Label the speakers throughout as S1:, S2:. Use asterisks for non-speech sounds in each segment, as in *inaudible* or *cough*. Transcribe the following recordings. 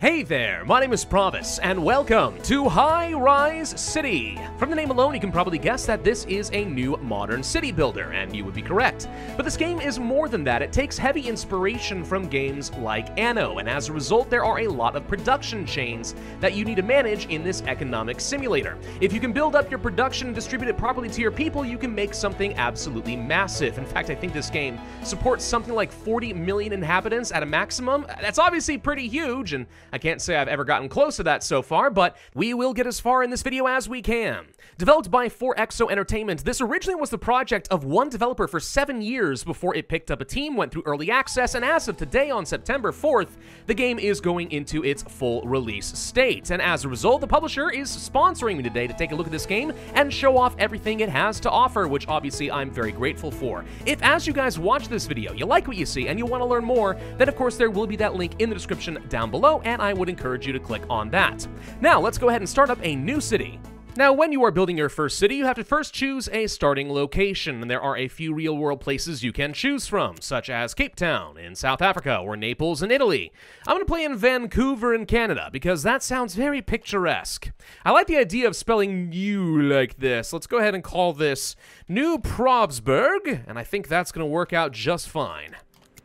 S1: Hey there, my name is Pravus, and welcome to Highrise City. From the name alone, you can probably guess that this is a new modern city builder, and you would be correct. But this game is more than that. It takes heavy inspiration from games like Anno, and as a result, there are a lot of production chains that you need to manage in this economic simulator. If you can build up your production and distribute it properly to your people, you can make something absolutely massive. In fact, I think this game supports something like 40 million inhabitants at a maximum. That's obviously pretty huge, and I can't say I've ever gotten close to that so far, but we will get as far in this video as we can. Developed by Fourexo Entertainment, this originally was the project of one developer for seven years before it picked up a team, went through early access, and as of today on September 4th, the game is going into its full release state. And as a result, the publisher is sponsoring me today to take a look at this game and show off everything it has to offer, which obviously I'm very grateful for. If as you guys watch this video, you like what you see and you want to learn more, then of course there will be that link in the description down below, and I would encourage you to click on that. Now, let's go ahead and start up a new city. Now, when you are building your first city, you have to first choose a starting location, and there are a few real world places you can choose from, such as Cape Town in South Africa or Naples in Italy. I'm going to play in Vancouver in Canada because that sounds very picturesque. I like the idea of spelling you like this. Let's go ahead and call this New Provsburg, and I think that's going to work out just fine.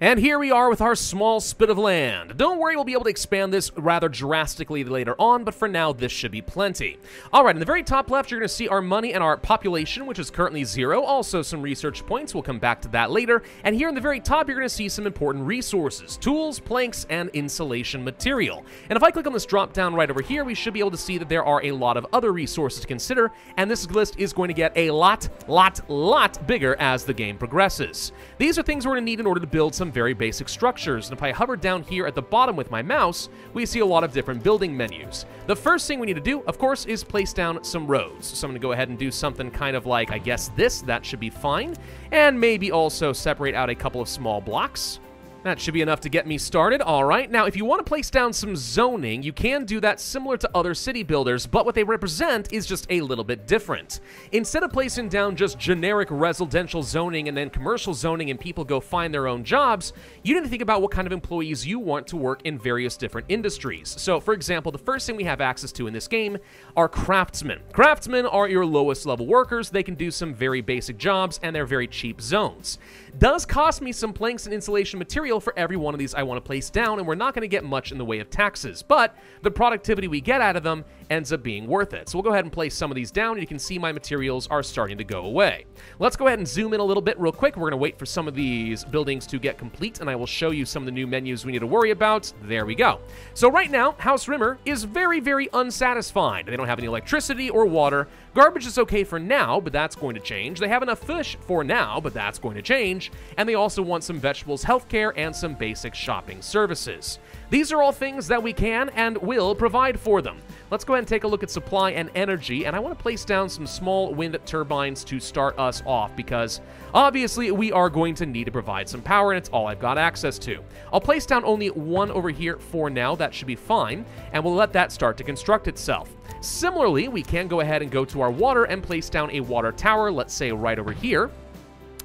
S1: And here we are with our small spit of land. Don't worry, we'll be able to expand this rather drastically later on, but for now, this should be plenty. All right, in the very top left, you're going to see our money and our population, which is currently zero. Also, some research points. We'll come back to that later. And here in the very top, you're going to see some important resources, tools, planks, and insulation material. And if I click on this drop down right over here, we should be able to see that there are a lot of other resources to consider, and this list is going to get a lot, lot, lot bigger as the game progresses. These are things we're going to need in order to build some very basic structures, and if I hover down here at the bottom with my mouse, we see a lot of different building menus. The first thing we need to do, of course, is place down some roads. So I'm going to go ahead and do something kind of like, I guess this, that should be fine, and maybe also separate out a couple of small blocks. That should be enough to get me started. All right. Now, if you want to place down some zoning, you can do that similar to other city builders, but what they represent is just a little bit different. Instead of placing down just generic residential zoning and then commercial zoning and people go find their own jobs, you need to think about what kind of employees you want to work in various different industries. So, for example, the first thing we have access to in this game are craftsmen. Craftsmen are your lowest level workers. They can do some very basic jobs and they're very cheap zones. Does cost me some planks and insulation material for every one of these I want to place down, and we're not going to get much in the way of taxes, but the productivity we get out of them ends up being worth it. So we'll go ahead and place some of these down, and you can see my materials are starting to go away. Let's go ahead and zoom in a little bit real quick. We're going to wait for some of these buildings to get complete, and I will show you some of the new menus we need to worry about. There we go. So right now, House Rimmer is very, very unsatisfied. They don't have any electricity or water. Garbage is okay for now, but that's going to change. They have enough fish for now, but that's going to change. And they also want some vegetables, healthcare, and some basic shopping services. These are all things that we can and will provide for them. Let's go ahead take a look at supply and energy, and I want to place down some small wind turbines to start us off because obviously we are going to need to provide some power, and it's all I've got access to. I'll place down only one over here for now, that should be fine, and we'll let that start to construct itself. Similarly, we can go ahead and go to our water and place down a water tower, let's say right over here.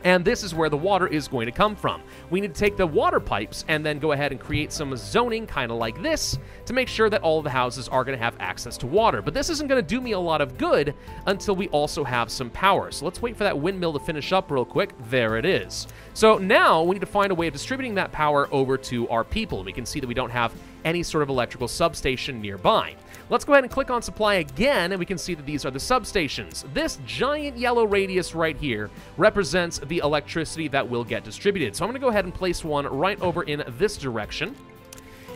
S1: And this is where the water is going to come from. We need to take the water pipes and then go ahead and create some zoning kind of like this to make sure that all the houses are going to have access to water. But this isn't going to do me a lot of good until we also have some power. So let's wait for that windmill to finish up real quick. There it is. So now we need to find a way of distributing that power over to our people. We can see that we don't have any sort of electrical substation nearby. Let's go ahead and click on supply again, and we can see that these are the substations. This giant yellow radius right here represents the electricity that will get distributed. So I'm going to go ahead and place one right over in this direction.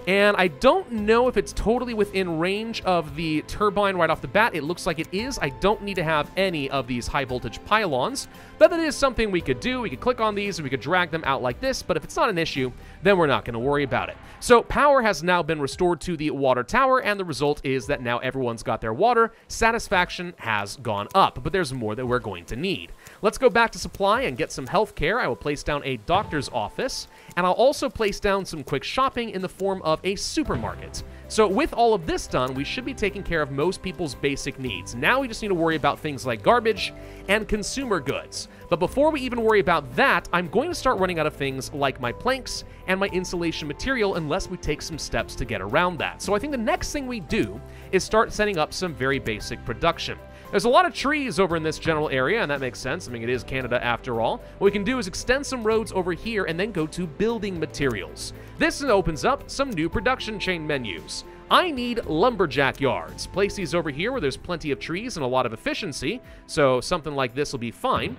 S1: And I don't know if it's totally within range of the turbine right off the bat. It looks like it is. I don't need to have any of these high voltage pylons, but that is something we could do. We could click on these and we could drag them out like this, but if it's not an issue, then we're not going to worry about it. So power has now been restored to the water tower, and the result is that now everyone's got their water. Satisfaction has gone up, but there's more that we're going to need. Let's go back to supply and get some health care. I will place down a doctor's office, and I'll also place down some quick shopping in the form of a supermarket. So with all of this done, we should be taking care of most people's basic needs. Now we just need to worry about things like garbage and consumer goods. But before we even worry about that, I'm going to start running out of things like my planks and my insulation material unless we take some steps to get around that. So I think the next thing we do is start setting up some very basic production. There's a lot of trees over in this general area, and that makes sense. I mean, it is Canada after all. What we can do is extend some roads over here and then go to building materials. This opens up some new production chain menus. I need lumberjack yards. Place these over here where there's plenty of trees and a lot of efficiency, so something like this will be fine.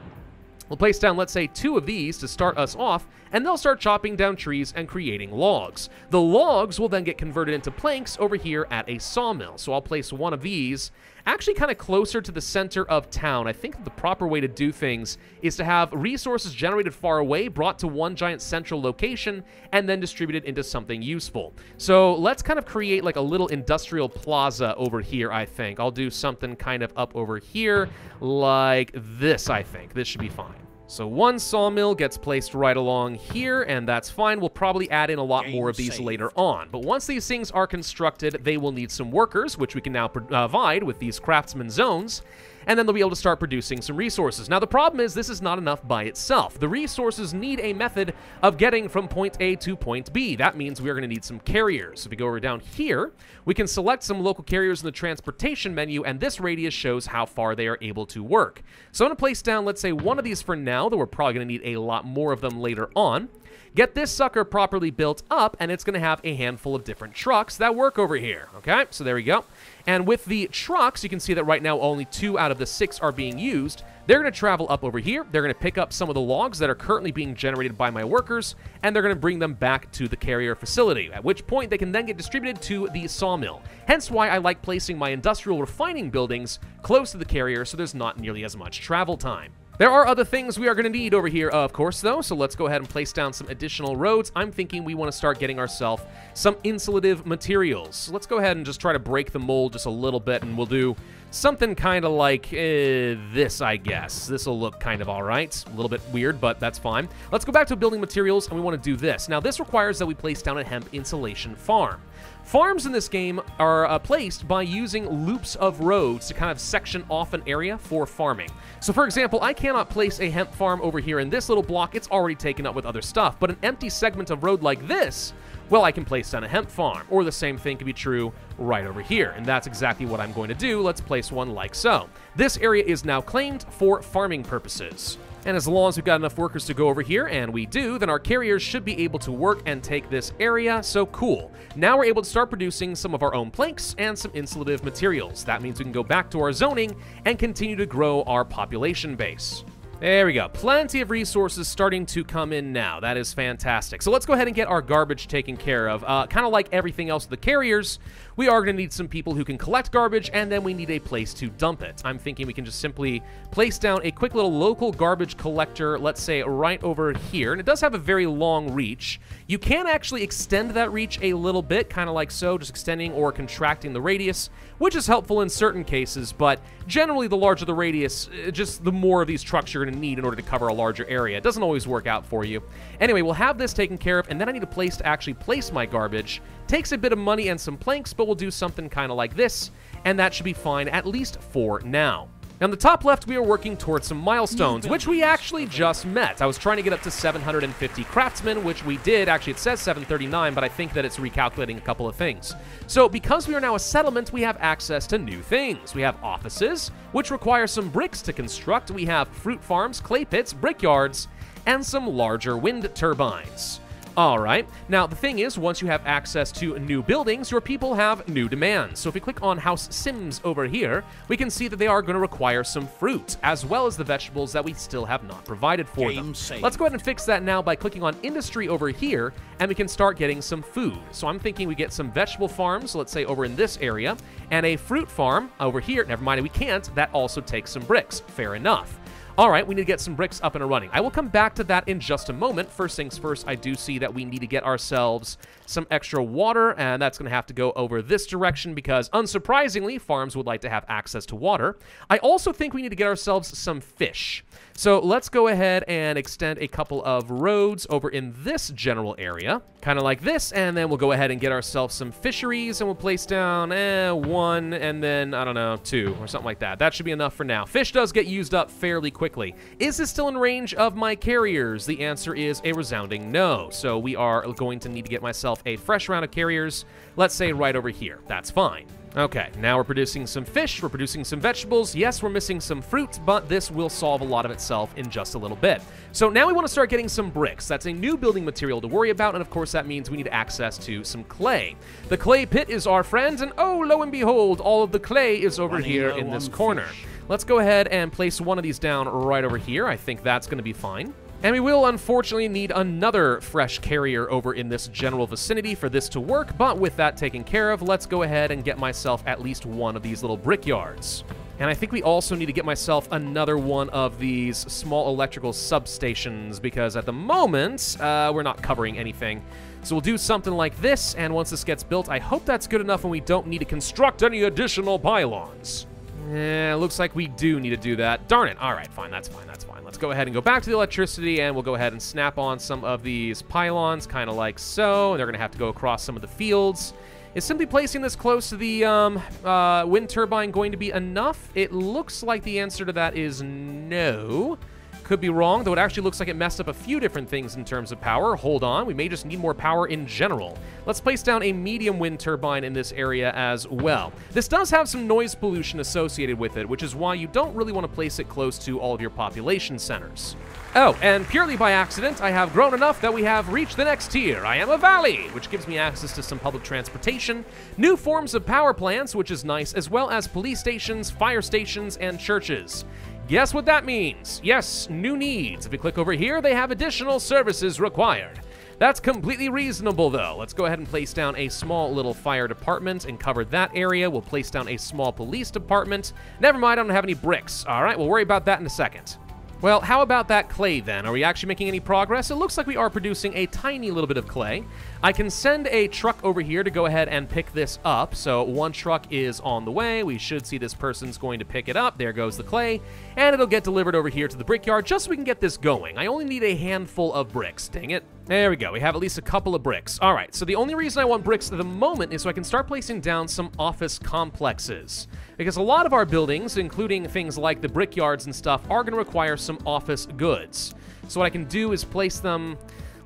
S1: We'll place down, let's say, two of these to start us off, and they'll start chopping down trees and creating logs. The logs will then get converted into planks over here at a sawmill. So I'll place one of these actually kind of closer to the center of town. I think the proper way to do things is to have resources generated far away, brought to one giant central location, and then distributed into something useful. So let's kind of create like a little industrial plaza over here, I think. I'll do something kind of up over here like this, I think. This should be fine. So one sawmill gets placed right along here, and that's fine. We'll probably add in a lot Game more of these saved. later on. But once these things are constructed, they will need some workers, which we can now uh, provide with these craftsman zones and then they'll be able to start producing some resources. Now, the problem is this is not enough by itself. The resources need a method of getting from point A to point B. That means we are going to need some carriers. If we go over down here, we can select some local carriers in the transportation menu, and this radius shows how far they are able to work. So I'm going to place down, let's say, one of these for now, though we're probably going to need a lot more of them later on. Get this sucker properly built up, and it's going to have a handful of different trucks that work over here. Okay, so there we go. And with the trucks, you can see that right now only two out of the six are being used. They're going to travel up over here. They're going to pick up some of the logs that are currently being generated by my workers, and they're going to bring them back to the carrier facility, at which point they can then get distributed to the sawmill. Hence why I like placing my industrial refining buildings close to the carrier so there's not nearly as much travel time. There are other things we are going to need over here, of course, though, so let's go ahead and place down some additional roads. I'm thinking we want to start getting ourselves some insulative materials. So let's go ahead and just try to break the mold just a little bit, and we'll do something kind of like uh, this, I guess. This will look kind of all right. A little bit weird, but that's fine. Let's go back to building materials, and we want to do this. Now, this requires that we place down a hemp insulation farm. Farms in this game are uh, placed by using loops of roads to kind of section off an area for farming. So for example, I cannot place a hemp farm over here in this little block, it's already taken up with other stuff, but an empty segment of road like this, well, I can place down a hemp farm, or the same thing could be true right over here, and that's exactly what I'm going to do. Let's place one like so. This area is now claimed for farming purposes. And as long as we've got enough workers to go over here, and we do, then our carriers should be able to work and take this area, so cool. Now we're able to start producing some of our own planks and some insulative materials. That means we can go back to our zoning and continue to grow our population base. There we go. Plenty of resources starting to come in now. That is fantastic. So let's go ahead and get our garbage taken care of. Uh, kind of like everything else the carriers, we are going to need some people who can collect garbage, and then we need a place to dump it. I'm thinking we can just simply place down a quick little local garbage collector, let's say right over here. And it does have a very long reach. You can actually extend that reach a little bit, kind of like so, just extending or contracting the radius, which is helpful in certain cases, but generally the larger the radius, uh, just the more of these trucks you're going to need in order to cover a larger area. It doesn't always work out for you. Anyway, we'll have this taken care of, and then I need a place to actually place my garbage. Takes a bit of money and some planks, but we'll do something kind of like this, and that should be fine, at least for now. On the top left, we are working towards some milestones, which we actually just met. I was trying to get up to 750 craftsmen, which we did. Actually, it says 739, but I think that it's recalculating a couple of things. So because we are now a settlement, we have access to new things. We have offices, which require some bricks to construct. We have fruit farms, clay pits, brickyards, and some larger wind turbines. All right. Now, the thing is, once you have access to new buildings, your people have new demands. So if we click on House Sims over here, we can see that they are going to require some fruit, as well as the vegetables that we still have not provided for Game them. Saved. Let's go ahead and fix that now by clicking on Industry over here, and we can start getting some food. So I'm thinking we get some vegetable farms, let's say over in this area, and a fruit farm over here. Never mind, we can't. That also takes some bricks. Fair enough. All right, we need to get some bricks up and running. I will come back to that in just a moment. First things first, I do see that we need to get ourselves some extra water, and that's going to have to go over this direction because, unsurprisingly, farms would like to have access to water. I also think we need to get ourselves some fish. So let's go ahead and extend a couple of roads over in this general area, kind of like this, and then we'll go ahead and get ourselves some fisheries, and we'll place down eh, one, and then, I don't know, two, or something like that. That should be enough for now. Fish does get used up fairly quickly. Is this still in range of my carriers? The answer is a resounding no. So we are going to need to get myself a fresh round of carriers, let's say right over here. That's fine. Okay, now we're producing some fish, we're producing some vegetables. Yes, we're missing some fruit, but this will solve a lot of itself in just a little bit. So now we want to start getting some bricks. That's a new building material to worry about, and of course that means we need access to some clay. The clay pit is our friend, and oh, lo and behold, all of the clay is over Running here in this corner. Fish. Let's go ahead and place one of these down right over here. I think that's going to be fine. And we will unfortunately need another fresh carrier over in this general vicinity for this to work, but with that taken care of, let's go ahead and get myself at least one of these little brickyards. And I think we also need to get myself another one of these small electrical substations because at the moment, uh, we're not covering anything. So we'll do something like this, and once this gets built, I hope that's good enough and we don't need to construct any additional pylons. Yeah, looks like we do need to do that. Darn it. All right, fine. That's fine. That's fine. Let's go ahead and go back to the electricity, and we'll go ahead and snap on some of these pylons, kind of like so. They're going to have to go across some of the fields. Is simply placing this close to the um, uh, wind turbine going to be enough? It looks like the answer to that is no. Could be wrong, though it actually looks like it messed up a few different things in terms of power. Hold on, we may just need more power in general. Let's place down a medium wind turbine in this area as well. This does have some noise pollution associated with it, which is why you don't really want to place it close to all of your population centers. Oh, and purely by accident, I have grown enough that we have reached the next tier. I am a valley, which gives me access to some public transportation, new forms of power plants, which is nice, as well as police stations, fire stations, and churches. Guess what that means? Yes, new needs. If you click over here, they have additional services required. That's completely reasonable, though. Let's go ahead and place down a small little fire department and cover that area. We'll place down a small police department. Never mind, I don't have any bricks. All right, we'll worry about that in a second. Well, how about that clay then? Are we actually making any progress? It looks like we are producing a tiny little bit of clay. I can send a truck over here to go ahead and pick this up. So one truck is on the way. We should see this person's going to pick it up. There goes the clay. And it'll get delivered over here to the brickyard just so we can get this going. I only need a handful of bricks. Dang it. There we go. We have at least a couple of bricks. All right, so the only reason I want bricks at the moment is so I can start placing down some office complexes. Because a lot of our buildings, including things like the brickyards and stuff, are going to require some office goods. So what I can do is place them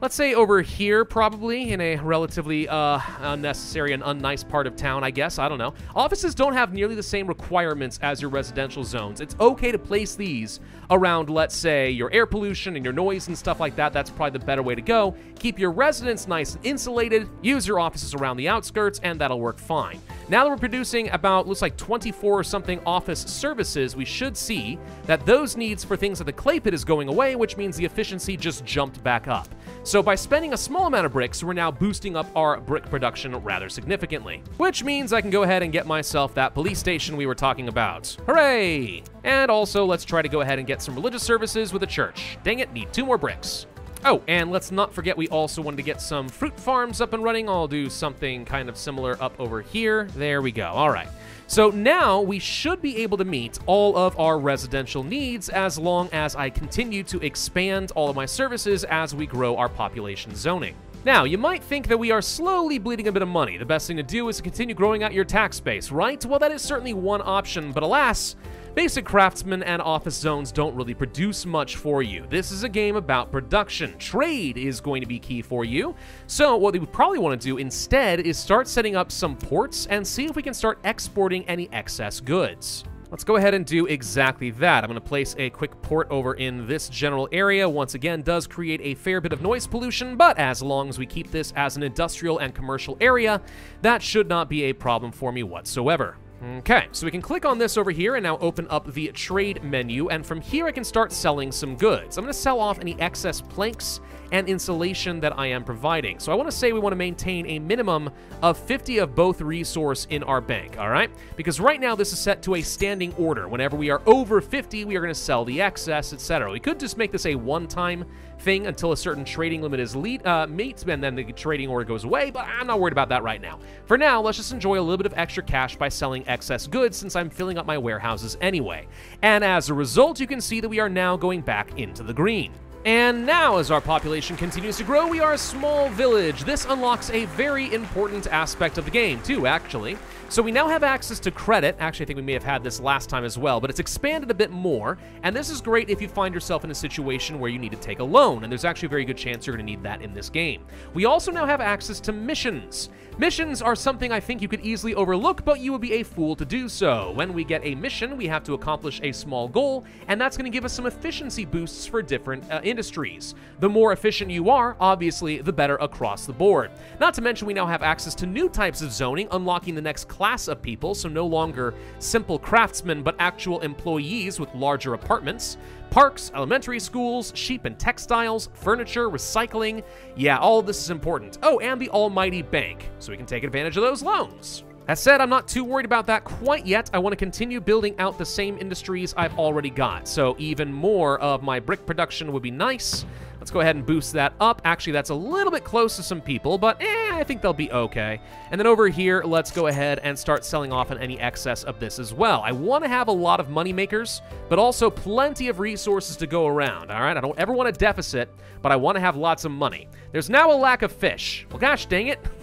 S1: let's say over here, probably, in a relatively uh, unnecessary and unnice part of town, I guess. I don't know. Offices don't have nearly the same requirements as your residential zones. It's okay to place these around, let's say, your air pollution and your noise and stuff like that. That's probably the better way to go. Keep your residents nice and insulated, use your offices around the outskirts, and that'll work fine. Now that we're producing about, looks like 24 or something office services, we should see that those needs for things like the clay pit is going away, which means the efficiency just jumped back up. So by spending a small amount of bricks, we're now boosting up our brick production rather significantly. Which means I can go ahead and get myself that police station we were talking about. Hooray! And also, let's try to go ahead and get some religious services with a church. Dang it, need two more bricks. Oh, and let's not forget we also wanted to get some fruit farms up and running. I'll do something kind of similar up over here. There we go. All right. So now we should be able to meet all of our residential needs as long as I continue to expand all of my services as we grow our population zoning. Now, you might think that we are slowly bleeding a bit of money. The best thing to do is to continue growing out your tax base, right? Well, that is certainly one option, but alas, Basic craftsmen and office zones don't really produce much for you. This is a game about production. Trade is going to be key for you. So what we would probably want to do instead is start setting up some ports and see if we can start exporting any excess goods. Let's go ahead and do exactly that. I'm going to place a quick port over in this general area. Once again, does create a fair bit of noise pollution, but as long as we keep this as an industrial and commercial area, that should not be a problem for me whatsoever. Okay, so we can click on this over here and now open up the trade menu, and from here I can start selling some goods. I'm to sell off any excess planks and insulation that I am providing. So I want to say we want to maintain a minimum of 50 of both resource in our bank, all right? Because right now this is set to a standing order. Whenever we are over 50, we are going to sell the excess, etc. We could just make this a one-time thing until a certain trading limit is lead, uh, meets, and then the trading order goes away, but I'm not worried about that right now. For now, let's just enjoy a little bit of extra cash by selling excess goods since I'm filling up my warehouses anyway. And as a result, you can see that we are now going back into the green. And now, as our population continues to grow, we are a small village. This unlocks a very important aspect of the game, too, actually. So we now have access to credit. Actually, I think we may have had this last time as well, but it's expanded a bit more. And this is great if you find yourself in a situation where you need to take a loan, and there's actually a very good chance you're going to need that in this game. We also now have access to missions. Missions are something I think you could easily overlook, but you would be a fool to do so. When we get a mission, we have to accomplish a small goal, and that's going to give us some efficiency boosts for different uh, industries. The more efficient you are, obviously, the better across the board. Not to mention, we now have access to new types of zoning, unlocking the next class of people, so no longer simple craftsmen, but actual employees with larger apartments parks, elementary schools, sheep and textiles, furniture, recycling. Yeah, all this is important. Oh, and the almighty bank, so we can take advantage of those loans. That said, I'm not too worried about that quite yet. I want to continue building out the same industries I've already got, so even more of my brick production would be nice. Let's go ahead and boost that up. Actually, that's a little bit close to some people, but eh, I think they'll be okay. And then over here, let's go ahead and start selling off on any excess of this as well. I want to have a lot of money makers, but also plenty of resources to go around, all right? I don't ever want a deficit, but I want to have lots of money. There's now a lack of fish. Well, gosh dang it. *laughs*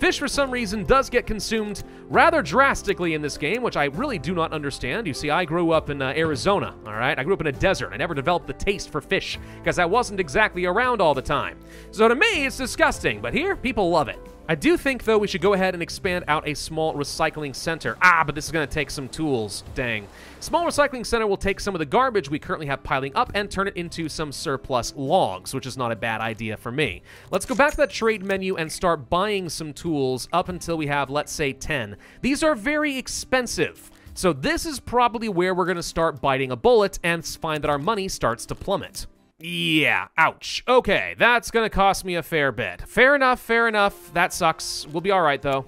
S1: Fish, for some reason, does get consumed rather drastically in this game, which I really do not understand. You see, I grew up in uh, Arizona, all right? I grew up in a desert. I never developed the taste for fish because I wasn't exactly around all the time. So to me, it's disgusting, but here, people love it. I do think, though, we should go ahead and expand out a small recycling center. Ah, but this is going to take some tools. Dang. Small recycling center will take some of the garbage we currently have piling up and turn it into some surplus logs, which is not a bad idea for me. Let's go back to that trade menu and start buying some tools up until we have, let's say, 10. These are very expensive. So this is probably where we're going to start biting a bullet and find that our money starts to plummet. Yeah, ouch. Okay, that's gonna cost me a fair bit. Fair enough, fair enough. That sucks. We'll be alright, though.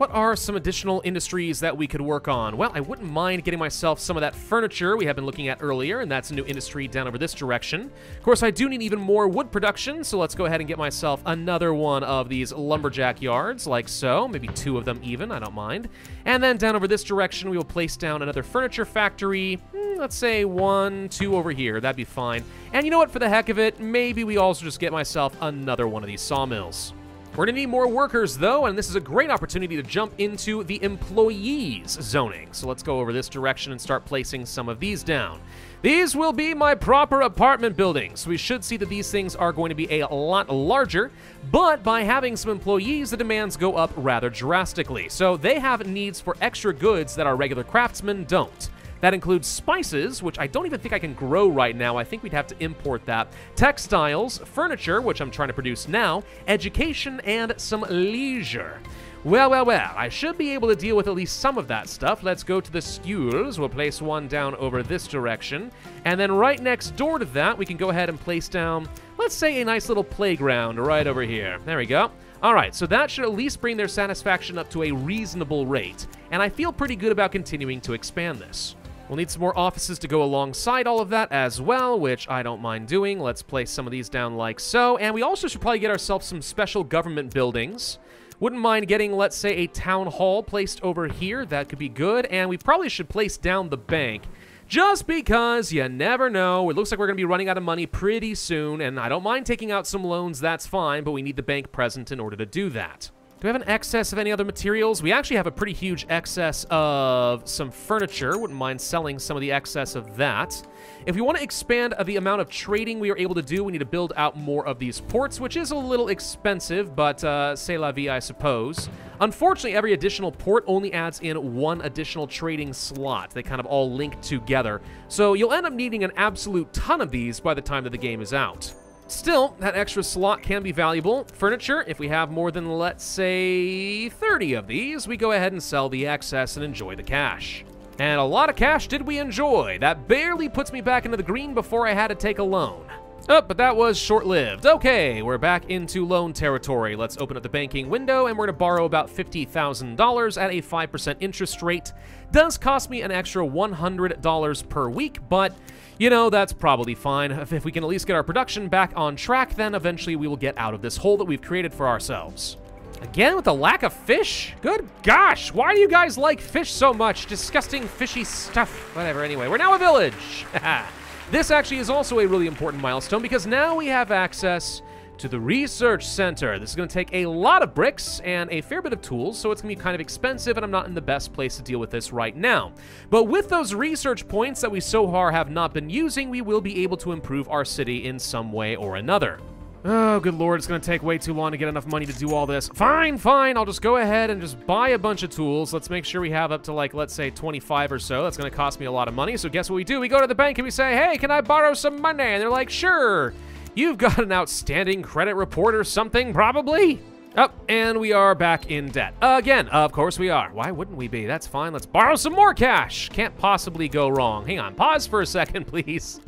S1: What are some additional industries that we could work on? Well, I wouldn't mind getting myself some of that furniture we have been looking at earlier, and that's a new industry down over this direction. Of course, I do need even more wood production, so let's go ahead and get myself another one of these lumberjack yards, like so. Maybe two of them even, I don't mind. And then down over this direction, we will place down another furniture factory. Hmm, let's say one, two over here. That'd be fine. And you know what? For the heck of it, maybe we also just get myself another one of these sawmills. We're going to need more workers, though, and this is a great opportunity to jump into the employees zoning. So let's go over this direction and start placing some of these down. These will be my proper apartment buildings. We should see that these things are going to be a lot larger, but by having some employees, the demands go up rather drastically. So they have needs for extra goods that our regular craftsmen don't. That includes spices, which I don't even think I can grow right now. I think we'd have to import that. Textiles, furniture, which I'm trying to produce now, education, and some leisure. Well, well, well, I should be able to deal with at least some of that stuff. Let's go to the schools. We'll place one down over this direction. And then right next door to that, we can go ahead and place down, let's say, a nice little playground right over here. There we go. All right, so that should at least bring their satisfaction up to a reasonable rate. And I feel pretty good about continuing to expand this. We'll need some more offices to go alongside all of that as well, which I don't mind doing. Let's place some of these down like so. And we also should probably get ourselves some special government buildings. Wouldn't mind getting, let's say, a town hall placed over here. That could be good. And we probably should place down the bank just because you never know. It looks like we're going to be running out of money pretty soon, and I don't mind taking out some loans, that's fine, but we need the bank present in order to do that. Do we have an excess of any other materials? We actually have a pretty huge excess of some furniture. Wouldn't mind selling some of the excess of that. If we want to expand the amount of trading we are able to do, we need to build out more of these ports, which is a little expensive, but uh, c'est la vie, I suppose. Unfortunately, every additional port only adds in one additional trading slot. They kind of all link together. So you'll end up needing an absolute ton of these by the time that the game is out. Still, that extra slot can be valuable. Furniture, if we have more than, let's say, 30 of these, we go ahead and sell the excess and enjoy the cash. And a lot of cash did we enjoy. That barely puts me back into the green before I had to take a loan. Oh, but that was short-lived. Okay, we're back into loan territory. Let's open up the banking window, and we're to borrow about $50,000 at a 5% interest rate. Does cost me an extra $100 per week, but you know, that's probably fine. If we can at least get our production back on track, then eventually we will get out of this hole that we've created for ourselves. Again with the lack of fish? Good gosh, why do you guys like fish so much? Disgusting fishy stuff. Whatever, anyway, we're now a village. *laughs* this actually is also a really important milestone because now we have access to the research center. This is going to take a lot of bricks and a fair bit of tools, so it's going to be kind of expensive, and I'm not in the best place to deal with this right now. But with those research points that we so far have not been using, we will be able to improve our city in some way or another. Oh, good lord, it's gonna take way too long to get enough money to do all this. Fine, fine, I'll just go ahead and just buy a bunch of tools. Let's make sure we have up to, like, let's say 25 or so. That's gonna cost me a lot of money. So guess what we do? We go to the bank and we say, hey, can I borrow some money? And they're like, sure. You've got an outstanding credit report or something, probably? Oh, and we are back in debt. Again, of course we are. Why wouldn't we be? That's fine. Let's borrow some more cash. Can't possibly go wrong. Hang on, pause for a second, *laughs* please.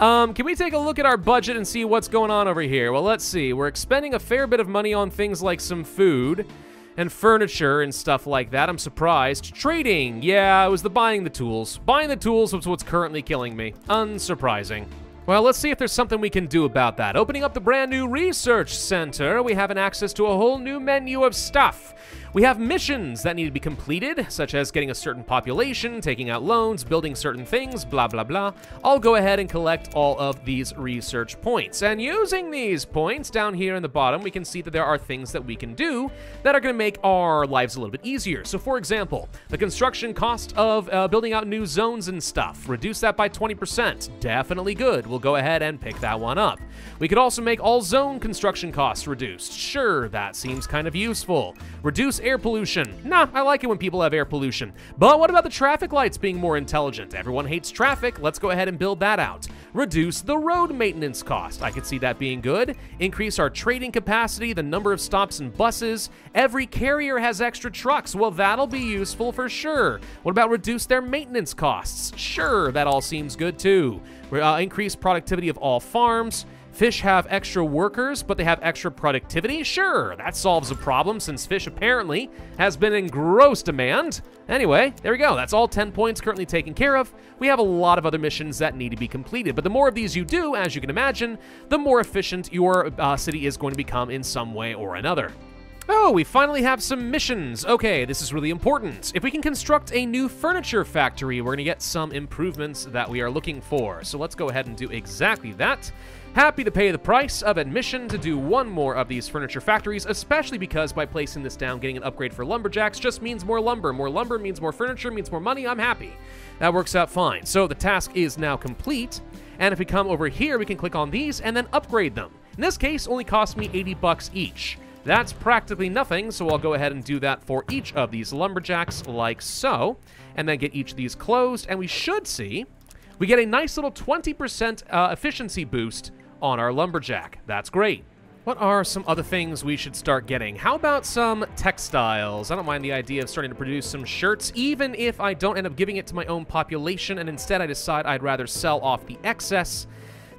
S1: Um, can we take a look at our budget and see what's going on over here? Well, let's see. We're expending a fair bit of money on things like some food and furniture and stuff like that. I'm surprised. Trading. Yeah, it was the buying the tools. Buying the tools was what's currently killing me. Unsurprising. Well, let's see if there's something we can do about that. Opening up the brand new research center, we have an access to a whole new menu of stuff. We have missions that need to be completed, such as getting a certain population, taking out loans, building certain things, blah, blah, blah. I'll go ahead and collect all of these research points. And using these points down here in the bottom, we can see that there are things that we can do that are going to make our lives a little bit easier. So, for example, the construction cost of uh, building out new zones and stuff, reduce that by 20%. Definitely good. We'll go ahead and pick that one up. We could also make all zone construction costs reduced. Sure, that seems kind of useful. Reduce air pollution. Nah, I like it when people have air pollution. But what about the traffic lights being more intelligent? Everyone hates traffic. Let's go ahead and build that out. Reduce the road maintenance cost. I could see that being good. Increase our trading capacity, the number of stops and buses. Every carrier has extra trucks. Well, that'll be useful for sure. What about reduce their maintenance costs? Sure, that all seems good too. Uh, increase productivity of all farms. Fish have extra workers, but they have extra productivity? Sure, that solves a problem since fish apparently has been in gross demand. Anyway, there we go. That's all 10 points currently taken care of. We have a lot of other missions that need to be completed, but the more of these you do, as you can imagine, the more efficient your uh, city is going to become in some way or another. Oh, we finally have some missions. Okay, this is really important. If we can construct a new furniture factory, we're going to get some improvements that we are looking for. So let's go ahead and do exactly that. Happy to pay the price of admission to do one more of these furniture factories, especially because by placing this down, getting an upgrade for lumberjacks just means more lumber. More lumber means more furniture, means more money. I'm happy. That works out fine. So the task is now complete. And if we come over here, we can click on these and then upgrade them. In this case, only cost me 80 bucks each. That's practically nothing, so I'll go ahead and do that for each of these lumberjacks like so, and then get each of these closed, and we should see we get a nice little 20% uh, efficiency boost on our lumberjack. That's great. What are some other things we should start getting? How about some textiles? I don't mind the idea of starting to produce some shirts, even if I don't end up giving it to my own population, and instead I decide I'd rather sell off the excess.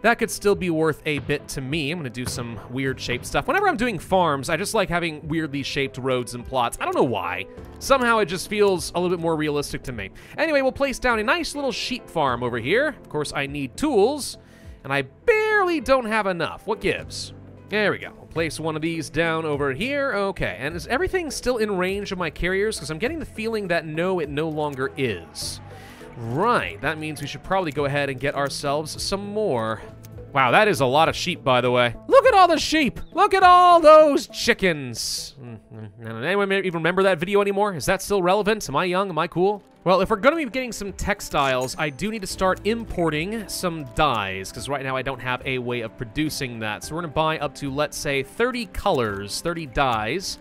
S1: That could still be worth a bit to me. I'm to do some weird shaped stuff. Whenever I'm doing farms, I just like having weirdly shaped roads and plots. I don't know why. Somehow it just feels a little bit more realistic to me. Anyway, we'll place down a nice little sheep farm over here. Of course, I need tools and I barely don't have enough. What gives? There we go. I'll place one of these down over here. Okay, and is everything still in range of my carriers? Because I'm getting the feeling that no, it no longer is. Right, that means we should probably go ahead and get ourselves some more. Wow, that is a lot of sheep, by the way. Look at all the sheep! Look at all those chickens! Mm-hmm. Anyone even remember that video anymore? Is that still relevant? Am I young? Am I cool? Well, if we're going to be getting some textiles, I do need to start importing some dyes, because right now I don't have a way of producing that. So we're going to buy up to, let's say, 30 colors, 30 dyes.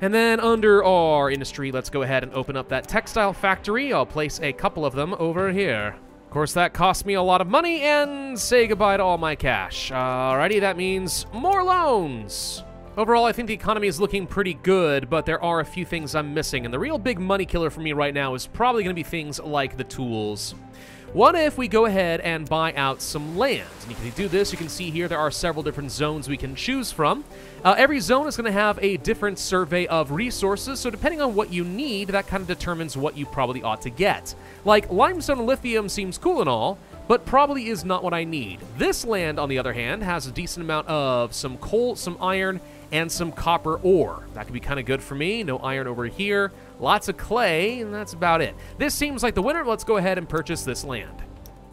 S1: And then under our industry, let's go ahead and open up that textile factory. I'll place a couple of them over here. Course, that cost me a lot of money and say goodbye to all my cash. Alrighty, that means more loans. Overall, I think the economy is looking pretty good, but there are a few things I'm missing, and the real big money killer for me right now is probably going to be things like the tools. What if we go ahead and buy out some land? And you can do this, you can see here there are several different zones we can choose from. Uh, every zone is going to have a different survey of resources, so depending on what you need, that kind of determines what you probably ought to get. Like, limestone and lithium seems cool and all, but probably is not what I need. This land, on the other hand, has a decent amount of some coal, some iron, and some copper ore. That could be kind of good for me. No iron over here. Lots of clay, and that's about it. This seems like the winner. Let's go ahead and purchase this land.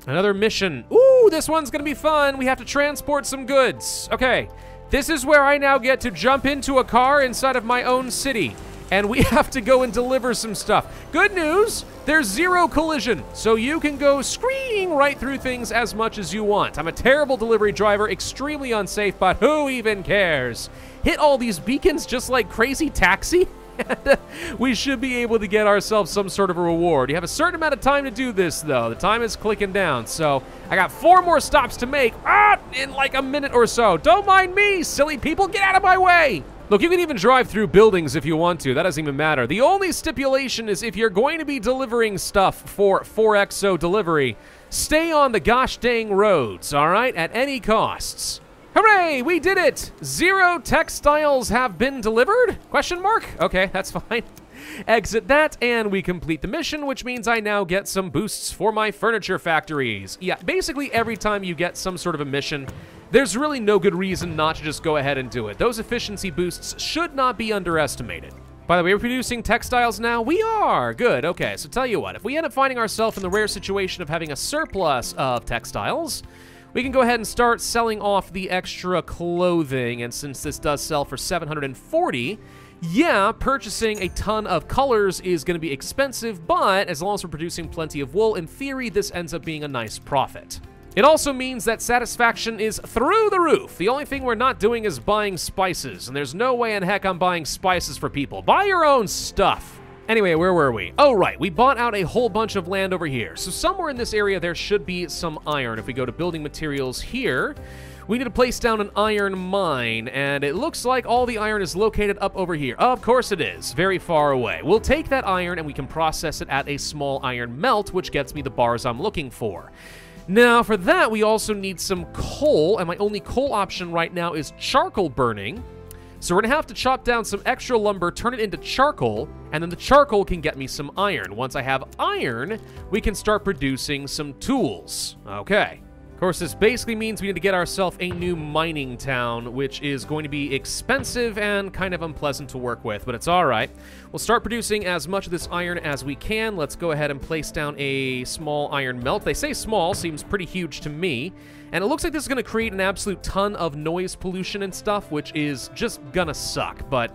S1: Another mission. Ooh, this one's gonna be fun. We have to transport some goods. Okay, this is where I now get to jump into a car inside of my own city. And we *laughs* have to go and deliver some stuff. Good news, there's zero collision, so you can go screaming right through things as much as you want. I'm a terrible delivery driver, extremely unsafe, but who even cares? Hit all these beacons just like crazy taxi? *laughs* we should be able to get ourselves some sort of a reward. You have a certain amount of time to do this, though. The time is clicking down, so I got four more stops to make ah, in like a minute or so. Don't mind me, silly people. Get out of my way. Look, you can even drive through buildings if you want to. That doesn't even matter. The only stipulation is if you're going to be delivering stuff for Fourexo delivery, stay on the gosh dang roads, all right, at any costs. Hooray! We did it! Zero textiles have been delivered? Question mark? Okay, that's *laughs* fine. Exit that, and we complete the mission, which means I now get some boosts for my furniture factories. Yeah, basically every time you get some sort of a mission, there's really no good reason not to just go ahead and do it. Those efficiency boosts should not be underestimated. By the way, we're producing textiles now? We are! Good, okay, so tell you what, if we end up finding ourselves in the rare situation of having a surplus of textiles, we can go ahead and start selling off the extra clothing, and since this does sell for 740, yeah, purchasing a ton of colors is going to be expensive, but as long as we're producing plenty of wool, in theory, this ends up being a nice profit. It also means that satisfaction is through the roof. The only thing we're not doing is buying spices, and there's no way in heck I'm buying spices for people. Buy your own stuff. Anyway, where were we? Oh, right. We bought out a whole bunch of land over here. So somewhere in this area, there should be some iron. If we go to building materials here, we need to place down an iron mine, and it looks like all the iron is located up over here. Of course it is, very far away. We'll take that iron and we can process it at a small iron melt, which gets me the bars I'm looking for. Now, for that, we also need some coal, and my only coal option right now is charcoal burning. So we're gonna have to chop down some extra lumber, turn it into charcoal, and then the charcoal can get me some iron. Once I have iron, we can start producing some tools. Okay course, this basically means we need to get ourselves a new mining town, which is going to be expensive and kind of unpleasant to work with, but it's all right. We'll start producing as much of this iron as we can. Let's go ahead and place down a small iron melt. They say small, seems pretty huge to me. And it looks like this is going to create an absolute ton of noise pollution and stuff, which is just gonna suck, but...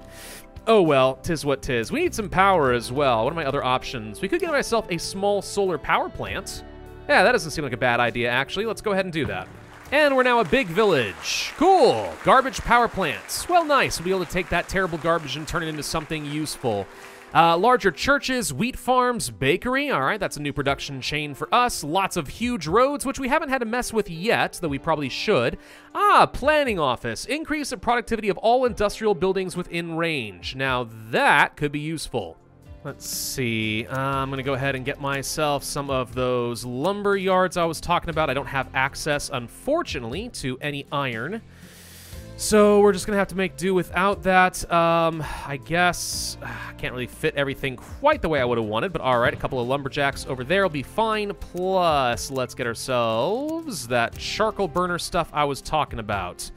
S1: Oh well, tis what tis. We need some power as well. What are my other options? We could get myself a small solar power plant. Yeah, that doesn't seem like a bad idea, actually. Let's go ahead and do that. And we're now a big village. Cool. Garbage power plants. Well, nice. We'll be able to take that terrible garbage and turn it into something useful. Uh, larger churches, wheat farms, bakery. All right, that's a new production chain for us. Lots of huge roads, which we haven't had to mess with yet, though we probably should. Ah, planning office. Increase the productivity of all industrial buildings within range. Now, that could be useful. Let's see. Uh, I'm going to go ahead and get myself some of those lumber yards I was talking about. I don't have access, unfortunately, to any iron. So we're just going to have to make do without that. Um, I guess I can't really fit everything quite the way I would have wanted, but all right, a couple of lumberjacks over there will be fine. Plus, let's get ourselves that charcoal burner stuff I was talking about.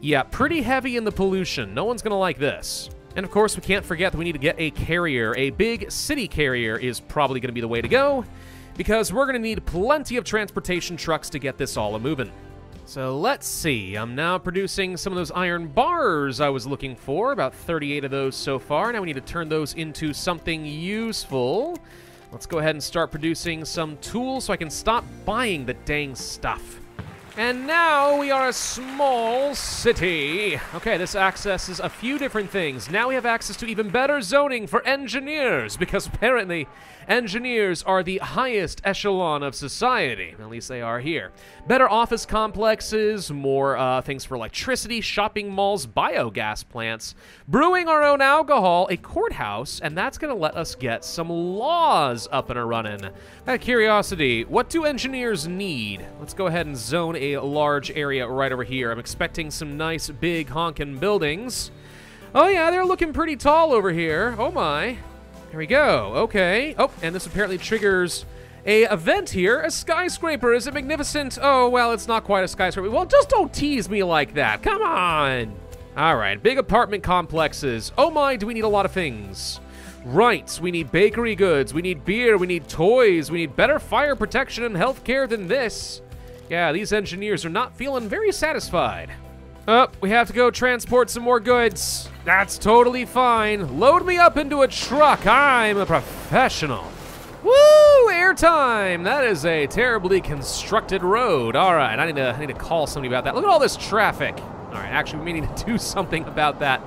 S1: Yeah, pretty heavy in the pollution. No one's going to like this. And of course, we can't forget that we need to get a carrier. A big city carrier is probably going to be the way to go, because we're going to need plenty of transportation trucks to get this all a-moving. So let's see, I'm now producing some of those iron bars I was looking for, about 38 of those so far. Now we need to turn those into something useful. Let's go ahead and start producing some tools so I can stop buying the dang stuff. And now we are a small city. Okay, this accesses a few different things. Now we have access to even better zoning for engineers, because apparently engineers are the highest echelon of society. At least they are here. Better office complexes, more uh, things for electricity, shopping malls, biogas plants, brewing our own alcohol, a courthouse, and that's going to let us get some laws up and a running. Out of curiosity, what do engineers need? Let's go ahead and zone a large area right over here. I'm expecting some nice big honking buildings. Oh yeah, they're looking pretty tall over here. Oh my. Here we go. Okay. Oh, and this apparently triggers a event here. A skyscraper. Is it magnificent? Oh, well, it's not quite a skyscraper. Well, just don't tease me like that. Come on. All right. Big apartment complexes. Oh my, do we need a lot of things? Right, we need bakery goods, we need beer, we need toys, we need better fire protection and healthcare than this. Yeah, these engineers are not feeling very satisfied. Oh, we have to go transport some more goods. That's totally fine. Load me up into a truck. I'm a professional. Woo! Airtime! That is a terribly constructed road. All right, I need to I need to call somebody about that. Look at all this traffic. All right, actually, we need to *laughs* do something about that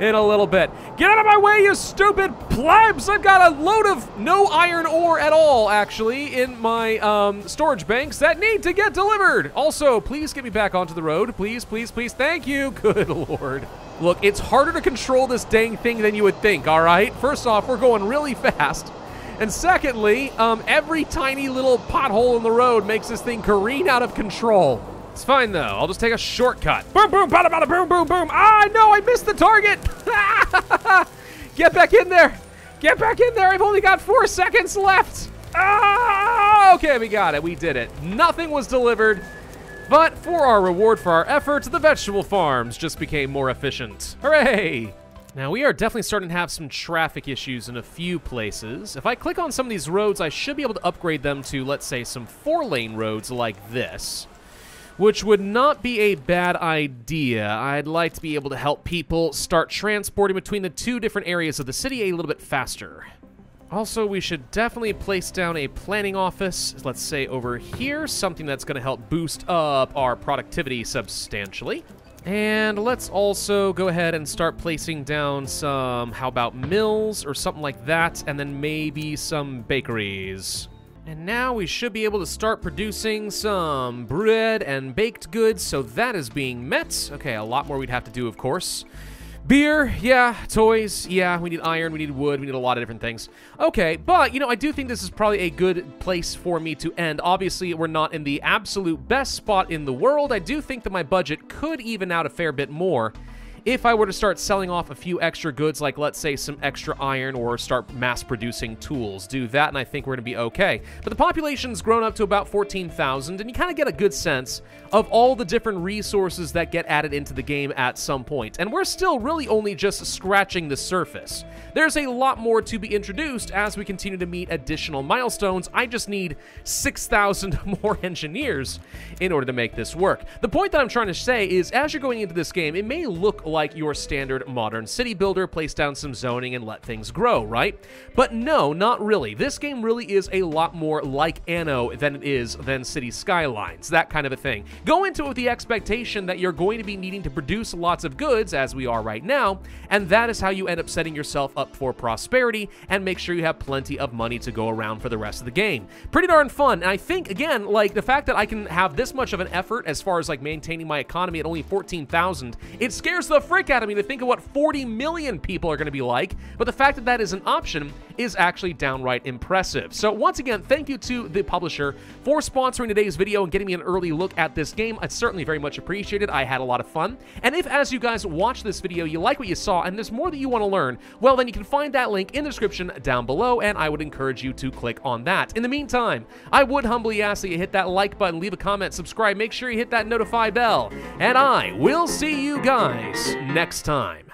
S1: in a little bit. Get out of my way, you stupid plebs! I've got a load of no iron ore at all, actually, in my um, storage banks that need to get delivered. Also, please get me back onto the road. Please, please, please. Thank you. *laughs* Good lord. Look, it's harder to control this dang thing than you would think, all right? First off, we're going really fast. And secondly, um, every tiny little pothole in the road makes this thing careen out of control. It's fine though. I'll just take a shortcut. Boom, boom, bada, bada, boom, boom, boom. Ah, no, I missed the target. *laughs* Get back in there. Get back in there. I've only got four seconds left. Ah, okay, we got it. We did it. Nothing was delivered. But for our reward for our efforts, the vegetable farms just became more efficient. Hooray! Now, we are definitely starting to have some traffic issues in a few places. If I click on some of these roads, I should be able to upgrade them to, let's say, some four-lane roads like this which would not be a bad idea. I'd like to be able to help people start transporting between the two different areas of the city a little bit faster. Also, we should definitely place down a planning office, let's say over here, something that's going to help boost up our productivity substantially. And let's also go ahead and start placing down some, how about mills or something like that, and then maybe some bakeries. And now we should be able to start producing some bread and baked goods, so that is being met. Okay, a lot more we'd have to do, of course. Beer, yeah. Toys, yeah. We need iron, we need wood, we need a lot of different things. Okay, but, you know, I do think this is probably a good place for me to end. Obviously, we're not in the absolute best spot in the world. I do think that my budget could even out a fair bit more if I were to start selling off a few extra goods, like let's say some extra iron or start mass producing tools, do that and I think we're going to be okay. But the population's grown up to about 14,000 and you kind of get a good sense of all the different resources that get added into the game at some point. And we're still really only just scratching the surface. There's a lot more to be introduced as we continue to meet additional milestones. I just need 6,000 *laughs* more engineers in order to make this work. The point that I'm trying to say is as you're going into this game, it may look like your standard modern city builder, place down some zoning and let things grow, right? But no, not really. This game really is a lot more like Anno than it is than City Skylines, that kind of a thing. Go into it with the expectation that you're going to be needing to produce lots of goods, as we are right now, and that is how you end up setting yourself up for prosperity and make sure you have plenty of money to go around for the rest of the game. Pretty darn fun, and I think, again, like, the fact that I can have this much of an effort as far as, like, maintaining my economy at only 14,000, it scares the frick out of me to think of what 40 million people are going to be like, but the fact that that is an option is actually downright impressive. So once again, thank you to the publisher for sponsoring today's video and getting me an early look at this game. It's certainly very much appreciated. It. I had a lot of fun. And if, as you guys watch this video, you like what you saw and there's more that you want to learn, well, then you can find that link in the description down below, and I would encourage you to click on that. In the meantime, I would humbly ask that you hit that like button, leave a comment, subscribe, make sure you hit that notify bell, and I will see you guys next time.